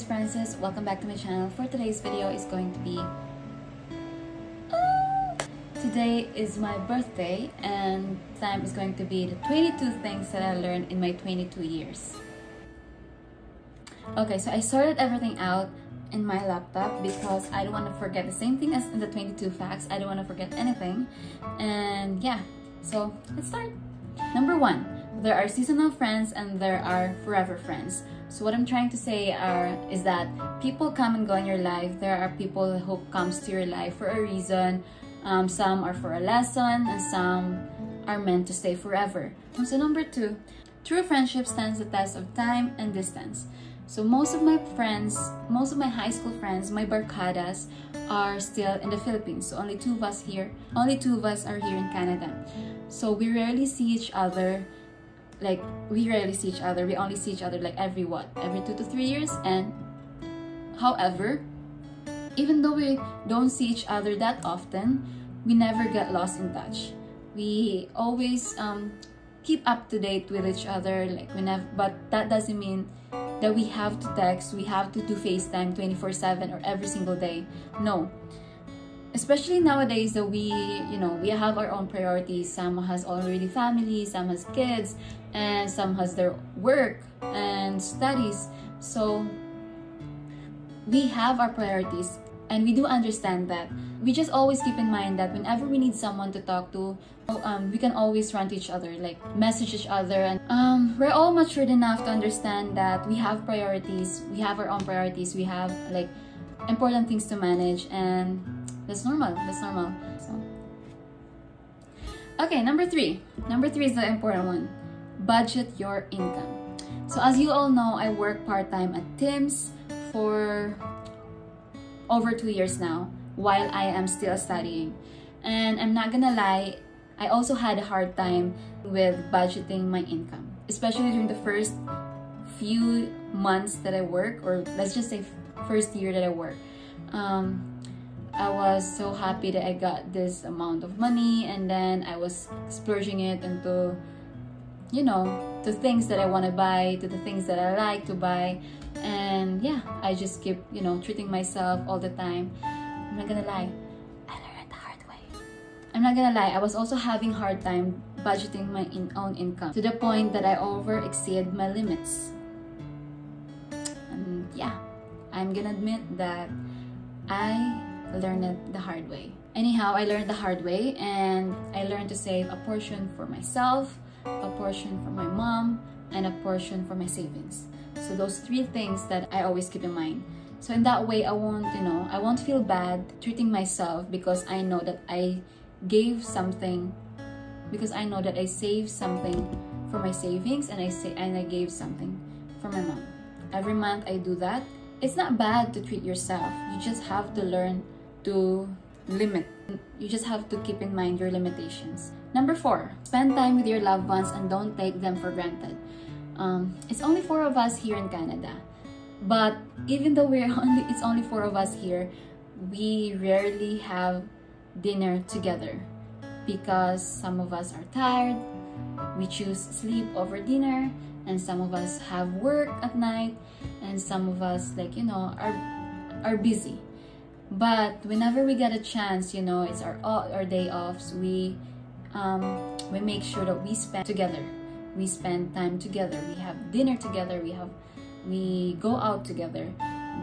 is Frances. Welcome back to my channel. For today's video is going to be... Ah! Today is my birthday and time is going to be the 22 things that I learned in my 22 years. Okay, so I sorted everything out in my laptop because I don't want to forget the same thing as in the 22 facts. I don't want to forget anything. And yeah, so let's start. Number one, there are seasonal friends and there are forever friends. So what I'm trying to say are is that people come and go in your life. There are people who comes to your life for a reason. Um, some are for a lesson and some are meant to stay forever. So number two, true friendship stands the test of time and distance. So most of my friends, most of my high school friends, my barkadas, are still in the Philippines. So only two of us here, only two of us are here in Canada. So we rarely see each other like we rarely see each other. We only see each other like every what every two to three years. And however even though we don't see each other that often we never get lost in touch. We always um, keep up to date with each other like we never but that doesn't mean that we have to text we have to do facetime 24 7 or every single day. No especially nowadays that we you know we have our own priorities. Some has already family some has kids and some has their work and studies. So we have our priorities and we do understand that. We just always keep in mind that whenever we need someone to talk to um, we can always run to each other like message each other and um, we're all matured enough to understand that we have priorities we have our own priorities we have like important things to manage and that's normal. That's normal. So. Okay, number three. Number three is the important one. Budget your income. So as you all know, I work part-time at Tim's for over two years now while I am still studying. And I'm not gonna lie, I also had a hard time with budgeting my income, especially during the first few months that I work, or let's just say first year that I work. Um, I was so happy that I got this amount of money and then I was splurging it into, you know, to things that I want to buy, to the things that I like to buy. And yeah, I just keep, you know, treating myself all the time. I'm not gonna lie, I learned the hard way. I'm not gonna lie, I was also having hard time budgeting my in own income to the point that I over exceed my limits. And yeah, I'm gonna admit that I learned it the hard way. Anyhow, I learned the hard way and I learned to save a portion for myself, a portion for my mom, and a portion for my savings. So those three things that I always keep in mind. So in that way, I won't, you know, I won't feel bad treating myself because I know that I gave something, because I know that I saved something for my savings and I say and I gave something for my mom. Every month I do that. It's not bad to treat yourself. You just have to learn to limit. You just have to keep in mind your limitations. Number four, spend time with your loved ones and don't take them for granted. Um, it's only four of us here in Canada. But even though we're only, it's only four of us here, we rarely have dinner together because some of us are tired, we choose sleep over dinner, and some of us have work at night, and some of us like, you know, are, are busy. But whenever we get a chance, you know, it's our our day offs. We um, we make sure that we spend together. We spend time together. We have dinner together. We have we go out together.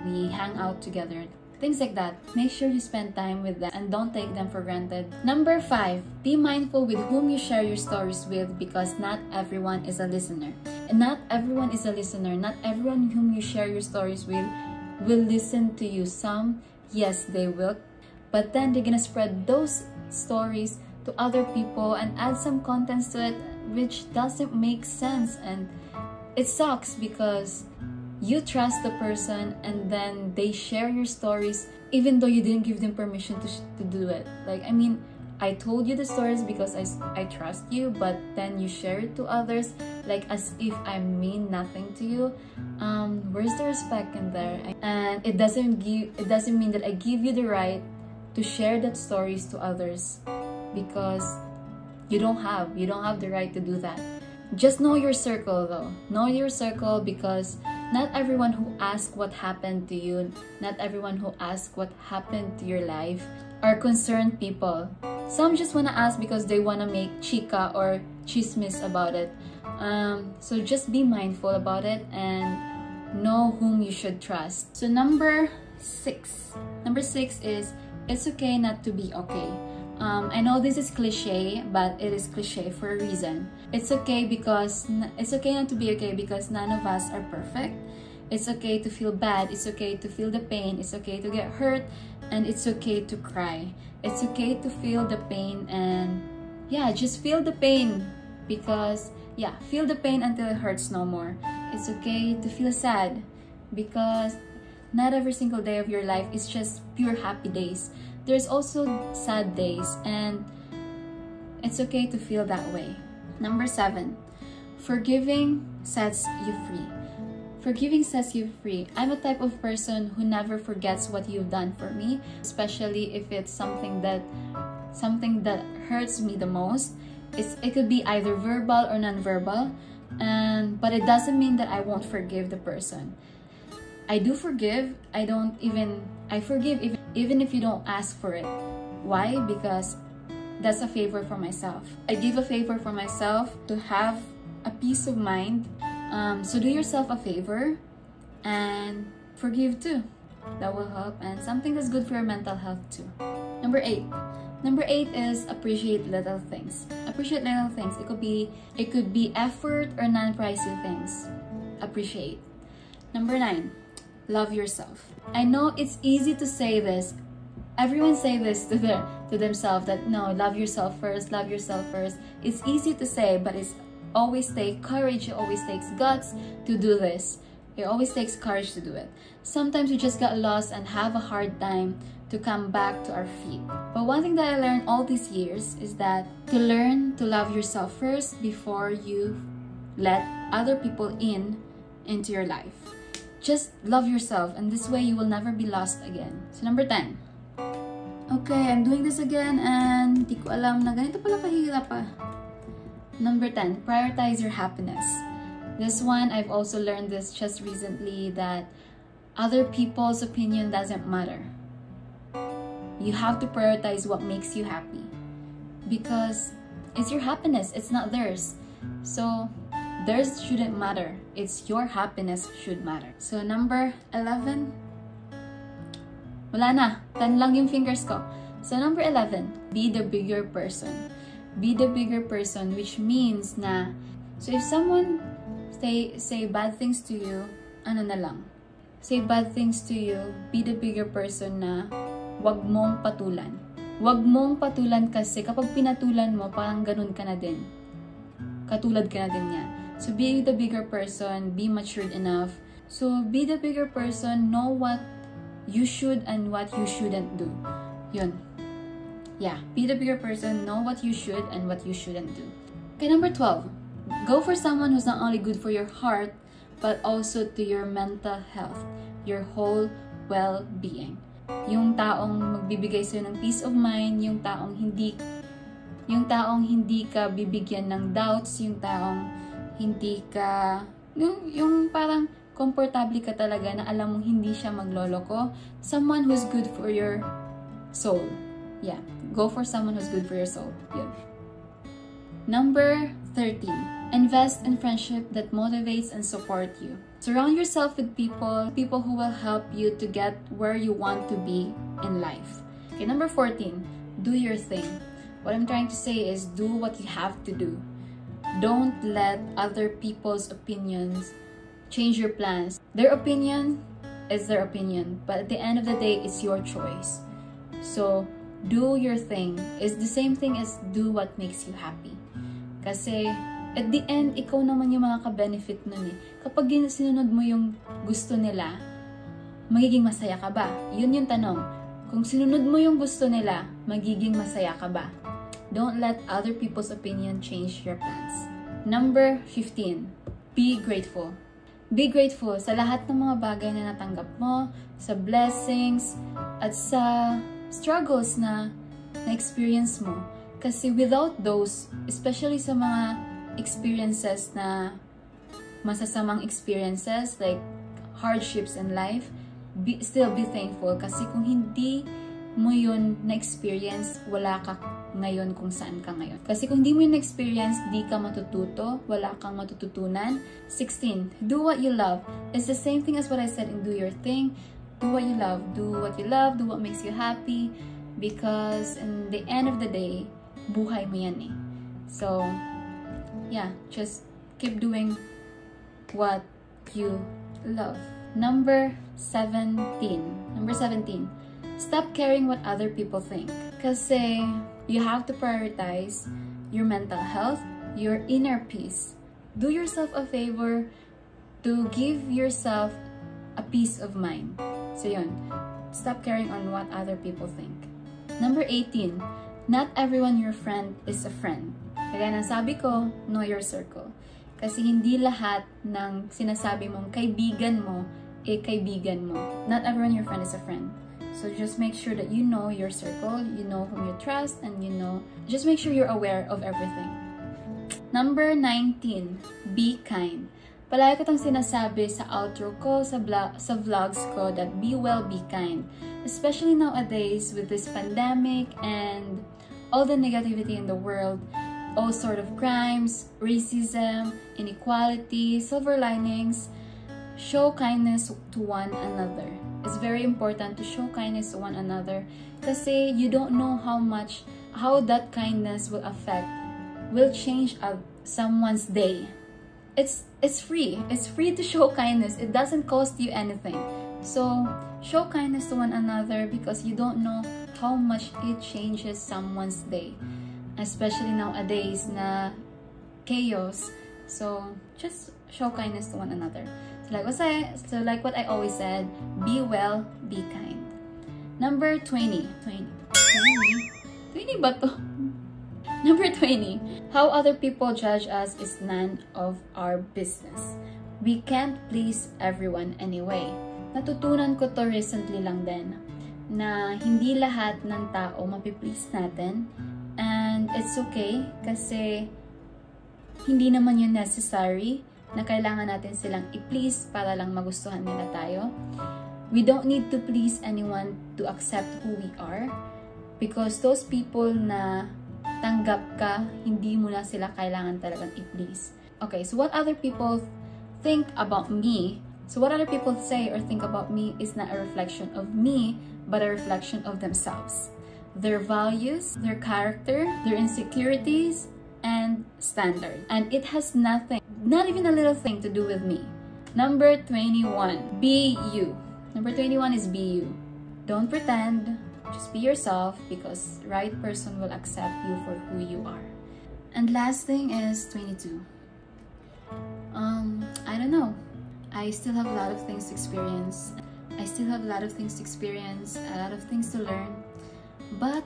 We hang out together. Things like that. Make sure you spend time with them and don't take them for granted. Number five, be mindful with whom you share your stories with because not everyone is a listener. And not everyone is a listener. Not everyone whom you share your stories with will listen to you. Some yes, they will. But then they're gonna spread those stories to other people and add some contents to it which doesn't make sense and it sucks because you trust the person and then they share your stories even though you didn't give them permission to, to do it like i mean i told you the stories because I, I trust you but then you share it to others like as if i mean nothing to you. Um where's the respect in there? And it doesn't give it doesn't mean that i give you the right to share that stories to others because you don't have you don't have the right to do that. Just know your circle though. Know your circle because not everyone who asks what happened to you, not everyone who asks what happened to your life are concerned people. Some just want to ask because they want to make chica or chismis about it. Um, so just be mindful about it and know whom you should trust. So number six. Number six is it's okay not to be okay. Um, I know this is cliche, but it is cliche for a reason. It's okay because it's okay not to be okay because none of us are perfect. It's okay to feel bad. It's okay to feel the pain. It's okay to get hurt, and it's okay to cry. It's okay to feel the pain and yeah, just feel the pain because yeah, feel the pain until it hurts no more. It's okay to feel sad because not every single day of your life is just pure happy days there's also sad days and it's okay to feel that way. Number seven, forgiving sets you free. Forgiving sets you free. I'm a type of person who never forgets what you've done for me, especially if it's something that something that hurts me the most. It's, it could be either verbal or non-verbal, and but it doesn't mean that I won't forgive the person. I do forgive. I don't even I forgive even even if you don't ask for it. Why? Because that's a favor for myself. I give a favor for myself to have a peace of mind. Um, so do yourself a favor and forgive too. That will help and something that's good for your mental health too. Number eight. Number eight is appreciate little things. Appreciate little things. It could be it could be effort or non-pricey things. Appreciate. Number nine love yourself. I know it's easy to say this. Everyone say this to their to themselves that no, love yourself first, love yourself first. It's easy to say, but it's always take courage, it always takes guts to do this. It always takes courage to do it. Sometimes we just got lost and have a hard time to come back to our feet. But one thing that I learned all these years is that to learn to love yourself first before you let other people in into your life. Just love yourself and this way you will never be lost again. So number 10. Okay, I'm doing this again and di ko alam na ganito pala kahirap pa. Number 10, prioritize your happiness. This one, I've also learned this just recently that other people's opinion doesn't matter. You have to prioritize what makes you happy because it's your happiness, it's not theirs. So Theirs shouldn't matter. It's your happiness should matter. So number 11. Wala na. 10 lang yung fingers ko. So number 11, be the bigger person. Be the bigger person which means na so if someone say say bad things to you, ano na lang. Say bad things to you, be the bigger person na wag mong patulan. Wag mong patulan kasi kapag pinatulan mo, parang ganun ka na din. Katulad ka na din niya. So be the bigger person, be matured enough. So be the bigger person, know what you should and what you shouldn't do. Yun. Yeah, be the bigger person, know what you should and what you shouldn't do. Okay, number 12. Go for someone who's not only good for your heart, but also to your mental health, your whole well-being. Yung taong magbibigay sa'yo ng peace of mind, yung taong hindi yung taong hindi ka bibigyan ng doubts, yung taong hindi ka, yung, yung parang komportable ka talaga na alam mong hindi siya magloloko. Someone who's good for your soul. Yeah, go for someone who's good for your soul. Yun. Number 13. Invest in friendship that motivates and support you. Surround yourself with people, people who will help you to get where you want to be in life. Okay, number 14. Do your thing. What I'm trying to say is do what you have to do. Don't let other people's opinions change your plans. Their opinion is their opinion, but at the end of the day, it's your choice. So, do your thing. It's the same thing as do what makes you happy. Kasi, at the end, ikaw naman yung makaka-benefit nun eh. Kapag sinunod mo yung gusto nila, magiging masaya ka ba? Yun yung tanong. Kung sinunod mo yung gusto nila, magiging masaya ka ba? Don't let other people's opinion change your plans. Number 15. Be grateful. Be grateful sa lahat ng mga bagay na natanggap mo, sa blessings, at sa struggles na na-experience mo. Kasi without those, especially sa mga experiences na masasamang experiences like hardships in life, be, still be thankful. Kasi kung hindi mo yun na-experience, wala ka ngayon kung saan ka ngayon. Kasi kung hindi mo yun na-experience, di ka matututo, wala kang matututunan. 16. Do what you love. It's the same thing as what I said in do your thing. Do what you love. Do what you love. Do what makes you happy. Because in the end of the day, buhay mo yan eh. So, yeah, just keep doing what you love. Number 17. Number 17. Stop caring what other people think. Kasi you have to prioritize your mental health, your inner peace. Do yourself a favor to give yourself a peace of mind. So yun, stop caring on what other people think. Number 18, not everyone your friend is a friend. Kaya nang sabi ko, know your circle. Kasi hindi lahat ng sinasabi mong kaibigan mo, eh kaibigan mo. Not everyone your friend is a friend. So just make sure that you know your circle, you know whom you trust, and you know, just make sure you're aware of everything. Number 19, be kind. Palagi ko itong sinasabi sa outro ko, sa, sa vlogs ko, that be well, be kind. Especially nowadays with this pandemic and all the negativity in the world, all sort of crimes, racism, inequality, silver linings, show kindness to one another. It's very important to show kindness to one another kasi you don't know how much, how that kindness will affect, will change a, someone's day it's it's free. It's free to show kindness. It doesn't cost you anything. So show kindness to one another because you don't know how much it changes someone's day. Especially nowadays na chaos. So just show kindness to one another. So like what I so like what I always said, be well, be kind. Number 20. 20. 20? 20 ba to? Number 20. How other people judge us is none of our business. We can't please everyone anyway. Natutunan ko to recently lang din na hindi lahat ng tao mapiplease natin and it's okay kasi hindi naman yun necessary na kailangan natin silang i-please para lang magustuhan nila tayo. We don't need to please anyone to accept who we are because those people na tanggap ka, hindi mo na sila kailangan talagang i-please. Okay, so what other people think about me, so what other people say or think about me is not a reflection of me, but a reflection of themselves. Their values, their character, their insecurities, and standards. And it has nothing, not even a little thing to do with me. Number 21, be you. Number 21 is be you. Don't pretend, just be yourself because right person will accept you for who you are. And last thing is 22. Um, I don't know. I still have a lot of things to experience. I still have a lot of things to experience, a lot of things to learn, but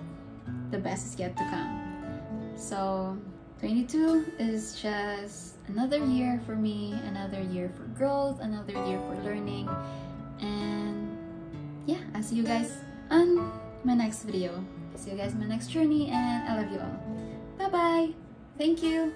the best is yet to come. So 22 is just another year for me, another year for growth, another year for learning, and yeah, I'll see you guys on my next video. See you guys in my next journey and I love you all. Bye bye. Thank you.